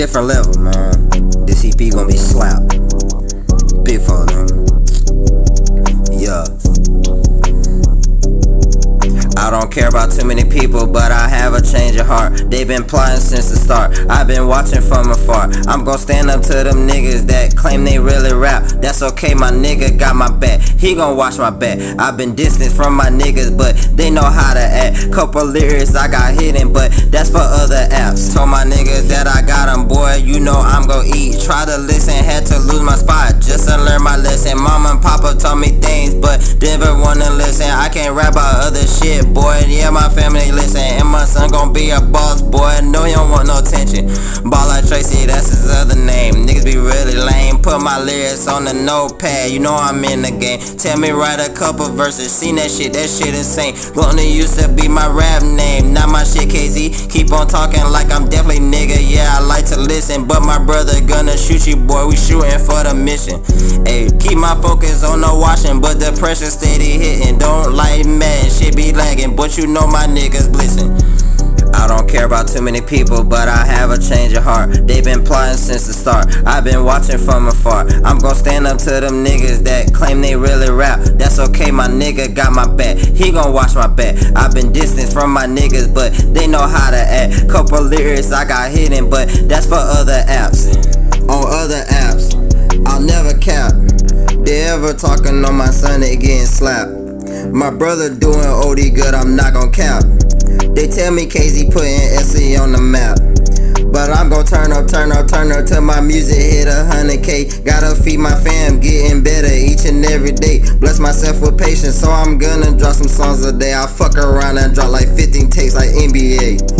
different level, man. This EP gonna be slap. Big for. Yeah. I don't care about too many people, but I have a change of heart. They've been plotting since the start. I've been watching from afar. I'm gonna stand up to them niggas that claim they really rap. That's okay, my nigga got my back. He gon' watch my back. I've been distant from my niggas, but they know how to act. Couple lyrics I got hidden, but that's for other apps. Told my niggas that I got them, boy. You know I'm gon' eat. Try to listen, had to lose my spot just to learn my lesson. Mama and Papa told me things, but never wanna listen. I can't rap about other shit boy. Yeah, my family listen. And my son gon' be a boss, boy. No, you don't want no attention. Ball like Tracy, that's his other name. Niggas be really lame. Put my lyrics on the notepad. You know I'm in the game. Tell me write a couple verses. Seen that shit, that shit insane. Gonna used to be my rap name. Not my shit, KZ. Keep on talking like I'm definitely nigga. Yeah, I like to listen. But my brother gonna shoot you, boy. We shooting for the mission. Hey, keep my focus on the washing. But the pressure steady hitting. Don't like mad. Shit be lagging but you know my niggas blissing. Don't care about too many people, but I have a change of heart. They've been plotting since the start. I've been watching from afar. I'm gonna stand up to them niggas that claim they really rap. That's okay, my nigga got my back. He gon' watch my back. I've been distant from my niggas, but they know how to act. Couple lyrics I got hidden, but that's for other apps. On other apps, I'll never cap. They ever talking on my son, they getting slapped. My brother doing OD good, I'm not gon' cap. They tell me KZ putting SE on the map. But I'm gon' turn up, turn up, turn up till my music hit a hundred K. Gotta feed my fam, getting better each and every day. Bless myself with patience, so I'm gonna drop some songs a day. I fuck around and drop like 15 takes like NBA.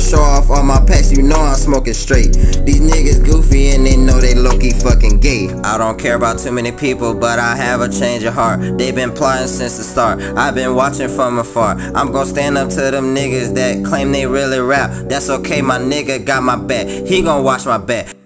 Show off all my packs, you know I'm smoking straight. These niggas goofy and they know they low-key fucking gay. I don't care about too many people, but I have a change of heart. They been plotting since the start. I've been watching from afar. I'm gonna stand up to them niggas that claim they really rap. That's okay, my nigga got my back. He gon' watch my back.